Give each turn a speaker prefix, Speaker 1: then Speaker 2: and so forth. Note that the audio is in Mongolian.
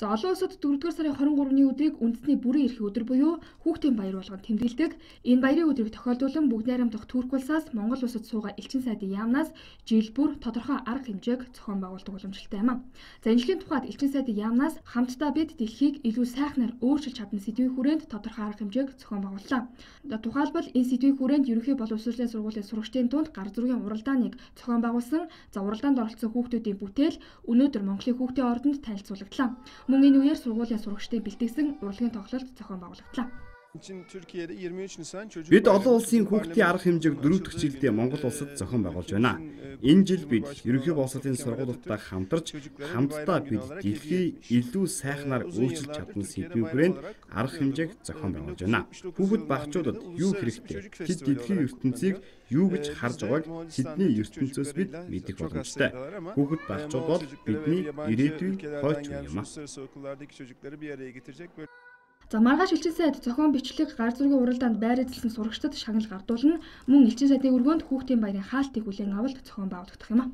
Speaker 1: За олон улсад 4-р сарын 23-ны өдрийг үндэсний бүрэн эрхийн өдөр буюу хүүхдийн баяр болгон тэмдэглэдэг. Энэ баярын өдрийг тохиолдуулан бүгд найрамдах Турк улсаас Монгол улсад суугаа элчин сайдын яамнаас жил бүр тодорхой арга хэмжээг зохион байгуулдаг уламжлалтай юм. За энэ жилийн тухайд элчин сайдын яамнаас хамтдаа бид дэлхийг илүү сайхнаар өөрчилж чадна сэдвийн хүрээнд тодорхой арга хэмжээг зохион байгууллаа. Тухайлбал энэ сэдвийн хүрээнд ерөнхий боловсролын сургуулийн сурагчдын дунд гар зургийн уралдааныг зохион байгуулсан. За уралдаанд оролцсон хүүхдүүдийн бүтээл өнөөдөр Монголын хүүхдийн ордонд танилцуулагдлаа. Мөн энэ үеэр сургуулийн сурагчдын бэлтгэсэн урлагийн тоглолт зохион байгуулагдлаа.
Speaker 2: Бид олон улсын хүүхдийн арга хэмжээг дөрөвдөг жилдээ Монгол улсад зохион байгуулж байна. Энэ жил бид ерөнхий боловсролын сургуулиудаа хамтарч хамтдаа бид дэлхий илүү сайхнаар өөрчилж чадна сэдвийн хүрээнд арга хэмжээг зохион байгуулж байна. Хүүхэд багчуудад юу хэрэгтэй? Тэд дэлхийн ертөнцийг юу гэж харж байгааг тэдний ертөнцөөс бид мэдэх боломжтой. Хүүхэд багчууд бол бидний ирээдүйн хойч юм а.
Speaker 1: За маргааш элчин сайд зохион бичлэг гар зургийн уралдаанд байр эзэлсэн сурагчдад шагнал гардуулна. Мөн элчин сайдын өргөөнд хүүхдийн баярын хаалтыг хүлээн авалт зохион байгуулагдах юм а.